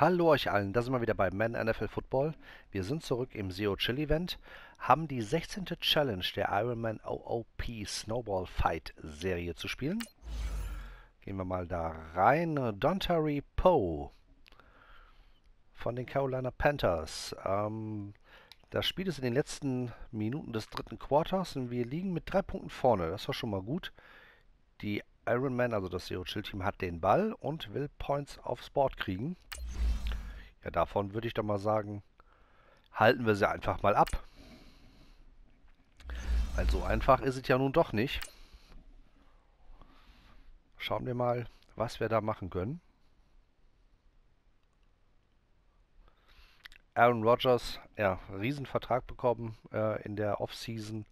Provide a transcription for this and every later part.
Hallo euch allen, da sind wir wieder bei Man NFL Football. Wir sind zurück im SEO Chill Event, haben die 16. Challenge der Ironman OOP Snowball Fight Serie zu spielen. Gehen wir mal da rein. Dontari Poe von den Carolina Panthers. Ähm, das Spiel ist in den letzten Minuten des dritten Quarters und wir liegen mit drei Punkten vorne. Das war schon mal gut. Die Ironman, also das SEO Chill Team, hat den Ball und will Points aufs Board kriegen. Ja, davon würde ich doch mal sagen, halten wir sie einfach mal ab. Weil so einfach ist es ja nun doch nicht. Schauen wir mal, was wir da machen können. Aaron Rodgers, ja, Riesenvertrag bekommen äh, in der Offseason.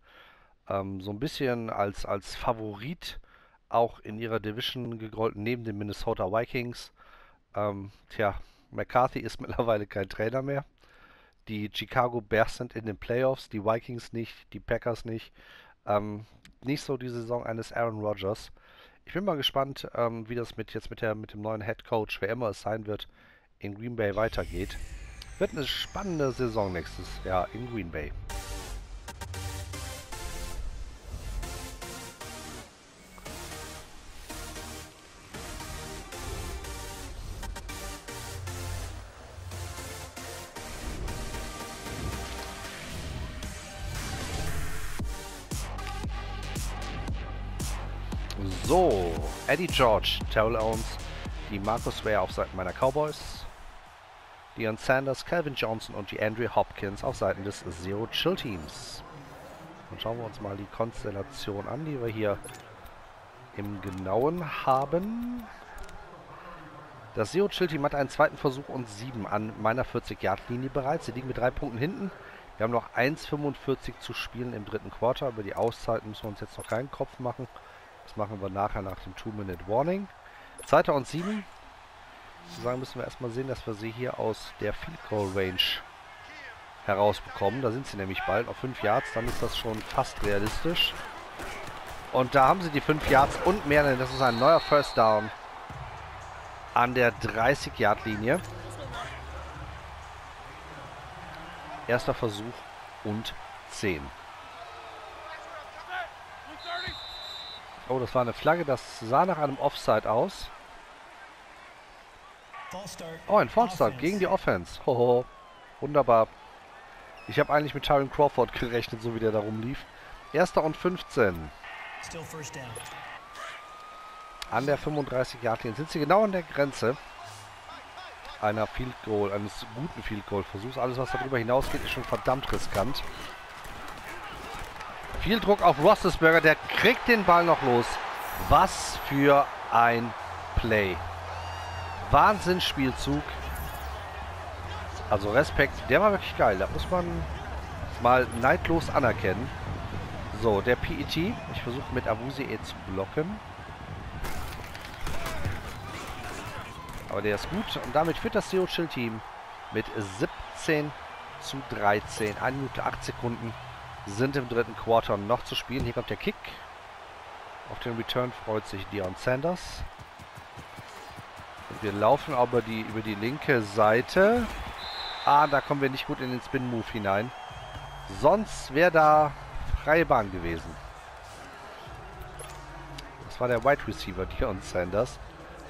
Ähm, so ein bisschen als, als Favorit auch in ihrer Division gegolten, neben den Minnesota Vikings. Ähm, tja, McCarthy ist mittlerweile kein Trainer mehr. Die Chicago Bears sind in den Playoffs, die Vikings nicht, die Packers nicht. Ähm, nicht so die Saison eines Aaron Rodgers. Ich bin mal gespannt, ähm, wie das mit jetzt mit, der, mit dem neuen Head Coach, wer immer es sein wird, in Green Bay weitergeht. Wird eine spannende Saison nächstes Jahr in Green Bay. So, Eddie George, Terrell Owens, die Marcus Ware auf Seiten meiner Cowboys, Dion Sanders, Calvin Johnson und die Andrew Hopkins auf Seiten des Zero Chill Teams. Dann schauen wir uns mal die Konstellation an, die wir hier im Genauen haben. Das Zero Chill Team hat einen zweiten Versuch und sieben an meiner 40-Yard-Linie bereits. Sie liegen mit drei Punkten hinten. Wir haben noch 1,45 zu spielen im dritten Quarter. Über die Auszeit müssen wir uns jetzt noch keinen Kopf machen. Das machen wir nachher nach dem 2-Minute-Warning. Zweiter und sieben. Ich sagen, müssen wir erstmal sehen, dass wir sie hier aus der Field Goal Range herausbekommen. Da sind sie nämlich bald auf 5 Yards. Dann ist das schon fast realistisch. Und da haben sie die 5 Yards und mehr, denn das ist ein neuer First Down an der 30-Yard-Linie. Erster Versuch und 10. Oh, das war eine Flagge. Das sah nach einem Offside aus. Oh, ein Fallstart gegen die Offense. Hoho. Wunderbar. Ich habe eigentlich mit Tyron Crawford gerechnet, so wie der da rumlief. Erster und 15. An der 35 Yard Linie sind sie genau an der Grenze einer Field Goal, eines guten Field Goal Versuchs. Alles, was darüber hinausgeht, ist schon verdammt riskant. Viel Druck auf Roethlisberger. Der kriegt den Ball noch los. Was für ein Play. Wahnsinnsspielzug. Also Respekt. Der war wirklich geil. Da muss man mal neidlos anerkennen. So, der PET. Ich versuche mit Abusi eh zu blocken. Aber der ist gut. Und damit führt das Zero Chill Team mit 17 zu 13. 1 Minute 8 Sekunden sind im dritten Quarter noch zu spielen. Hier kommt der Kick. Auf den Return freut sich Dion Sanders. Wir laufen aber die, über die linke Seite. Ah, da kommen wir nicht gut in den Spin-Move hinein. Sonst wäre da freie Bahn gewesen. Das war der Wide Receiver, Dion Sanders,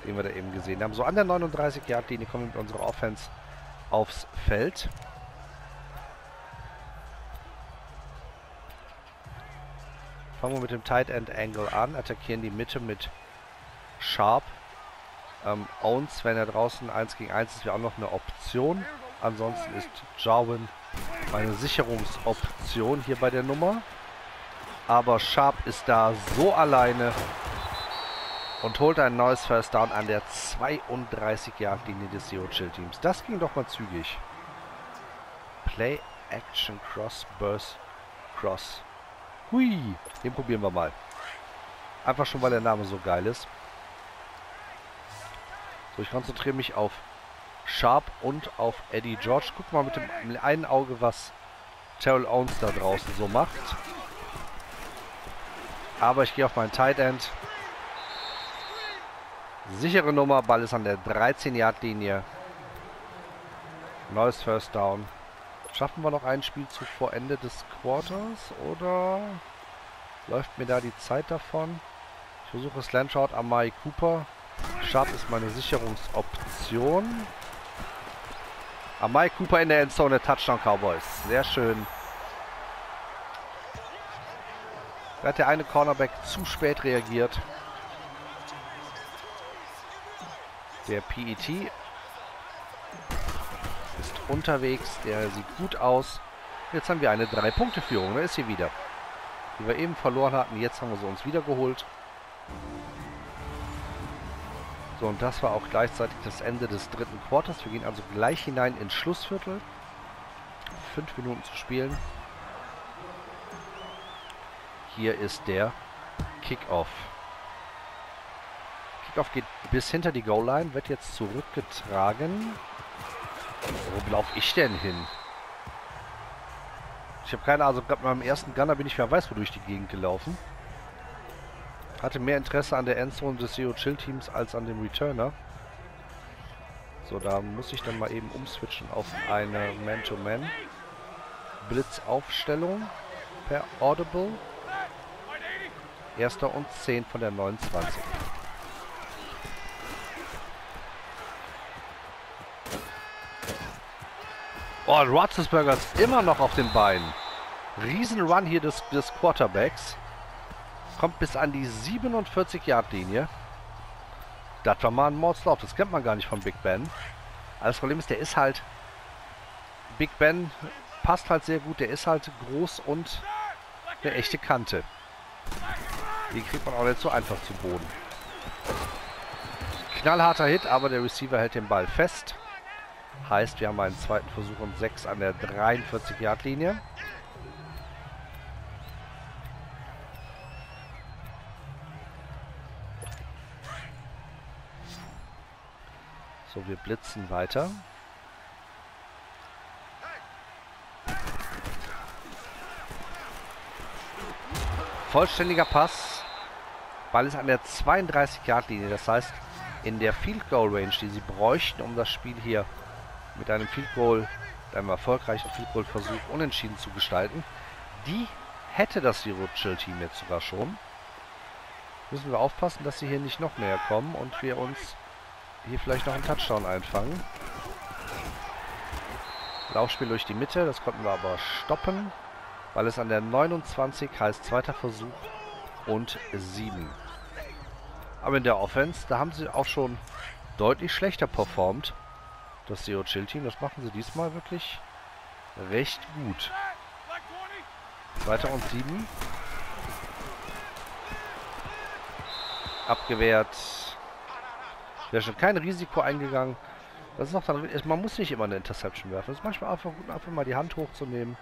den wir da eben gesehen haben. So an der 39-Yard-Linie kommen wir mit unserer Offense aufs Feld. Fangen wir mit dem Tight End Angle an, attackieren die Mitte mit Sharp. Ähm, Owens, wenn er draußen 1 gegen 1 ist, wäre auch noch eine Option. Ansonsten ist Jarwin eine Sicherungsoption hier bei der Nummer. Aber Sharp ist da so alleine und holt ein neues First Down an der 32-Yard-Linie des Zero Chill Teams. Das ging doch mal zügig. Play, Action, Cross, Burst, Cross. Hui, den probieren wir mal. Einfach schon, weil der Name so geil ist. So, ich konzentriere mich auf Sharp und auf Eddie George. Guck mal mit dem einen Auge, was Terrell Owens da draußen so macht. Aber ich gehe auf meinen Tight End. Sichere Nummer, Ball ist an der 13-Yard-Linie. Neues First Down. Schaffen wir noch einen Spielzug vor Ende des Quarters oder läuft mir da die Zeit davon? Ich versuche Slanshot am Mai Cooper. Sharp ist meine Sicherungsoption. Amai Cooper in der Endzone, Touchdown Cowboys. Sehr schön. Da hat der eine Cornerback zu spät reagiert. Der PET unterwegs. Der sieht gut aus. Jetzt haben wir eine 3-Punkte-Führung. Da ist sie wieder. Die wir eben verloren hatten. Jetzt haben wir sie uns wieder geholt. So, und das war auch gleichzeitig das Ende des dritten Quarters. Wir gehen also gleich hinein ins Schlussviertel. Fünf Minuten zu spielen. Hier ist der Kickoff. Kickoff geht bis hinter die Goal-Line, wird jetzt zurückgetragen. Wo laufe ich denn hin? Ich habe keine Ahnung, also gerade beim ersten Gunner bin ich wer weiß wo durch die Gegend gelaufen. Hatte mehr Interesse an der Endzone des SEO Chill Teams als an dem Returner. So, da muss ich dann mal eben umswitchen auf eine Man-to-Man. -Man. Blitzaufstellung per Audible. Erster und 10 von der 29. Oh, Roethlisberger ist immer noch auf den Beinen. Riesenrun hier des, des Quarterbacks. Kommt bis an die 47-Yard-Linie. Das war mal ein Mordslauf. Das kennt man gar nicht von Big Ben. Das Problem ist, der ist halt... Big Ben passt halt sehr gut. Der ist halt groß und eine echte Kante. Die kriegt man auch nicht so einfach zu Boden. Knallharter Hit, aber der Receiver hält den Ball fest. Heißt, wir haben einen zweiten Versuch und 6 an der 43-Yard-Linie. So, wir blitzen weiter. Vollständiger Pass. Ball ist an der 32-Yard-Linie. Das heißt, in der Field Goal Range, die sie bräuchten, um das Spiel hier mit einem Field Goal, einem erfolgreichen Field Goal Versuch unentschieden zu gestalten, die hätte das Chill Team jetzt sogar schon. Müssen wir aufpassen, dass sie hier nicht noch näher kommen und wir uns hier vielleicht noch einen Touchdown einfangen. Laufspiel durch die Mitte, das konnten wir aber stoppen, weil es an der 29 heißt zweiter Versuch und 7. Aber in der Offense, da haben sie auch schon deutlich schlechter performt. Das Seo Chill Team, das machen sie diesmal wirklich recht gut. Zweiter und 7. Abgewehrt. Wäre schon kein Risiko eingegangen. Das ist auch dann, man muss nicht immer eine Interception werfen. Es ist manchmal einfach gut, einfach mal die Hand hochzunehmen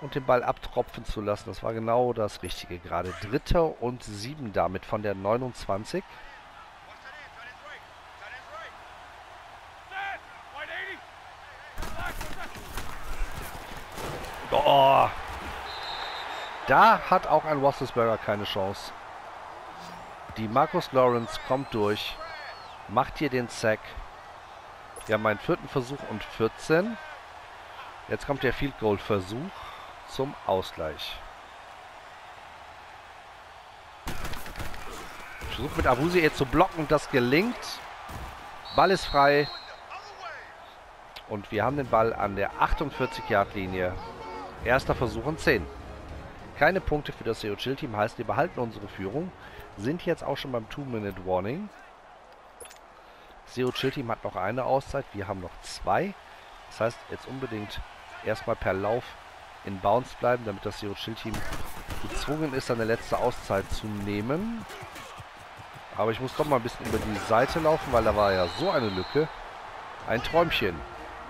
und den Ball abtropfen zu lassen. Das war genau das Richtige gerade. Dritter und sieben damit von der 29. Oh. Da hat auch ein Roethlisberger keine Chance. Die Markus Lawrence kommt durch. Macht hier den Sack. Wir haben einen vierten Versuch und 14. Jetzt kommt der Field Goal Versuch zum Ausgleich. Versucht mit Abusi jetzt zu blocken. Das gelingt. Ball ist frei. Und wir haben den Ball an der 48-Yard-Linie. Erster Versuch und 10. Keine Punkte für das SEO Chill Team heißt, wir behalten unsere Führung. Sind jetzt auch schon beim 2-Minute-Warning. SEO Chill Team hat noch eine Auszeit, wir haben noch zwei. Das heißt, jetzt unbedingt erstmal per Lauf in Bounce bleiben, damit das SEO Chill Team gezwungen ist, seine letzte Auszeit zu nehmen. Aber ich muss doch mal ein bisschen über die Seite laufen, weil da war ja so eine Lücke. Ein Träumchen.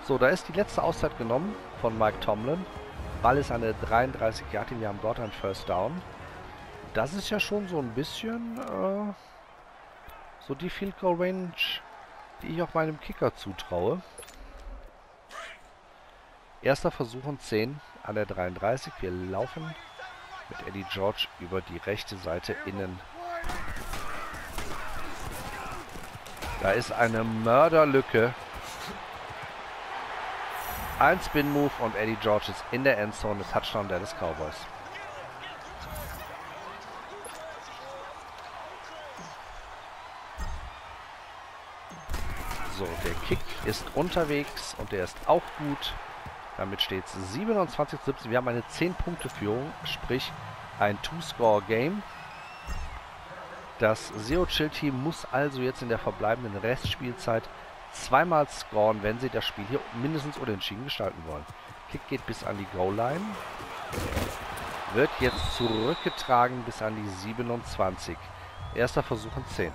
So, da ist die letzte Auszeit genommen von Mike Tomlin. Ball ist eine 33 Yard, wir haben dort ein First Down. Das ist ja schon so ein bisschen äh, so die Field Goal Range, die ich auch meinem Kicker zutraue. Erster Versuch und 10 an der 33. Wir laufen mit Eddie George über die rechte Seite innen. Da ist eine Mörderlücke. Ein Spin-Move und Eddie George ist in der Endzone. Touchdown Dallas Cowboys. So, der Kick ist unterwegs und der ist auch gut. Damit steht es 27 17. Wir haben eine 10-Punkte-Führung, sprich ein Two-Score-Game. Das Zero Chill Team muss also jetzt in der verbleibenden Restspielzeit zweimal scoren, wenn sie das Spiel hier mindestens unentschieden gestalten wollen. Kick geht bis an die Goal-Line. Wird jetzt zurückgetragen bis an die 27. Erster Versuch in 10.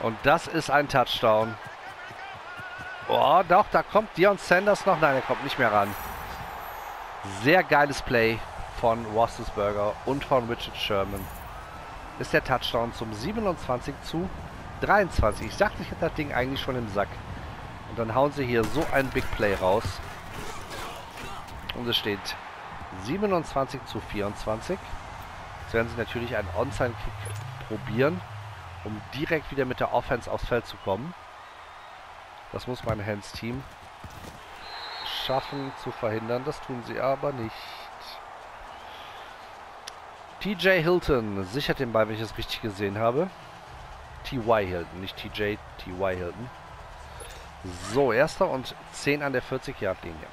Und das ist ein Touchdown. Oh, doch, da kommt Dion Sanders noch. Nein, er kommt nicht mehr ran. Sehr geiles Play von Roethlisberger und von Richard Sherman. Ist der Touchdown zum 27 zu 23. Ich dachte, ich hätte das Ding eigentlich schon im Sack. Und dann hauen sie hier so ein Big Play raus. Und es steht 27 zu 24. Jetzt werden sie natürlich einen Onside-Kick probieren um direkt wieder mit der Offense aufs Feld zu kommen. Das muss mein Hands-Team schaffen zu verhindern. Das tun sie aber nicht. TJ Hilton sichert den Ball, wenn ich es richtig gesehen habe. TY Hilton, nicht TJ, TY Hilton. So, erster und 10 an der 40-Yard-Linie.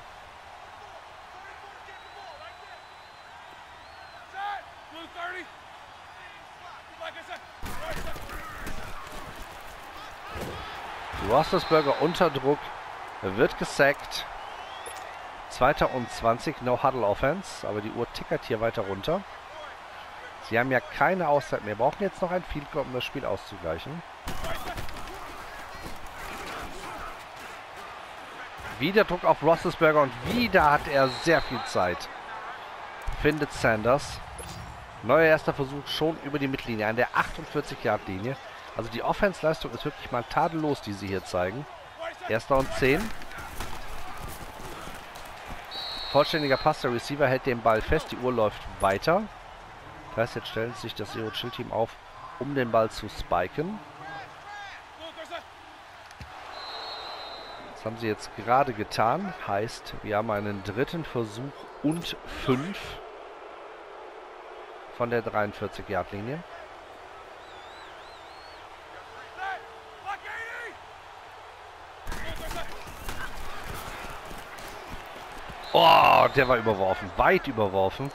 Rostersberger unter Druck. Wird gesackt. Zweiter und 20. No Huddle Offense. Aber die Uhr tickert hier weiter runter. Sie haben ja keine Auszeit mehr. brauchen jetzt noch ein Field Goal, um das Spiel auszugleichen. Wieder Druck auf Roethlisberger und wieder hat er sehr viel Zeit. Findet Sanders. Neuer erster Versuch schon über die Mittellinie an der 48-Yard-Linie. Also die Offense-Leistung ist wirklich mal tadellos, die sie hier zeigen. Erster und 10. Vollständiger Pass, der Receiver hält den Ball fest, die Uhr läuft weiter. Das heißt, jetzt stellen sich das Zero Chill Team auf, um den Ball zu spiken. Das haben sie jetzt gerade getan. Heißt, wir haben einen dritten Versuch und fünf von der 43-Yard-Linie. Oh, der war überworfen. Weit überworfen.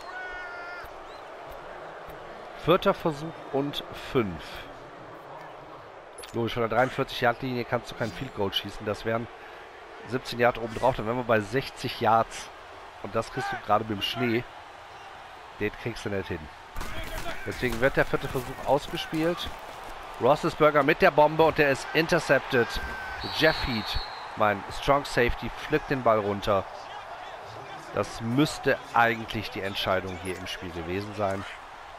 Vierter Versuch und fünf. Logisch, von der 43 Yard Linie kannst du kein Field Goal schießen. Das wären 17 Yard oben drauf. Dann wären wir bei 60 Yards. Und das kriegst du gerade mit dem Schnee. Den kriegst du nicht hin. Deswegen wird der vierte Versuch ausgespielt. Rossesberger mit der Bombe und der ist intercepted. Jeff Heat, mein Strong Safety, pflückt den Ball runter. Das müsste eigentlich die Entscheidung hier im Spiel gewesen sein.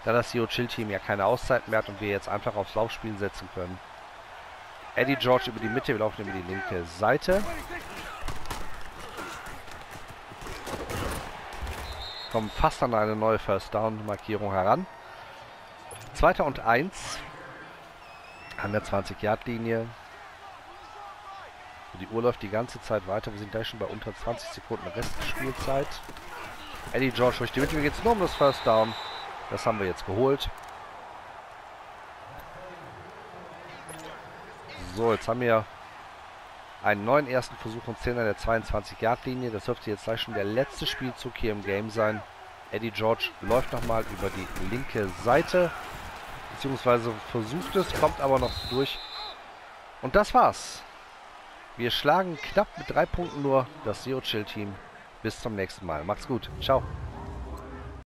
Da das Yo Chill Team ja keine Auszeit mehr hat und wir jetzt einfach aufs Laufspiel setzen können. Eddie George über die Mitte, wir laufen über die linke Seite. Kommen fast an eine neue First Down Markierung heran. Zweiter und eins an der 20-Yard-Linie. Die Uhr läuft die ganze Zeit weiter. Wir sind gleich schon bei unter 20 Sekunden Restspielzeit. Eddie George durch die Mitte. Mir geht nur um das First Down. Das haben wir jetzt geholt. So, jetzt haben wir einen neuen ersten Versuch und 10 an der 22-Yard-Linie. Das dürfte jetzt gleich schon der letzte Spielzug hier im Game sein. Eddie George läuft nochmal über die linke Seite. Beziehungsweise versucht es, kommt aber noch durch. Und das war's. Wir schlagen knapp mit drei Punkten nur das Zero Chill Team. Bis zum nächsten Mal. Macht's gut. Ciao.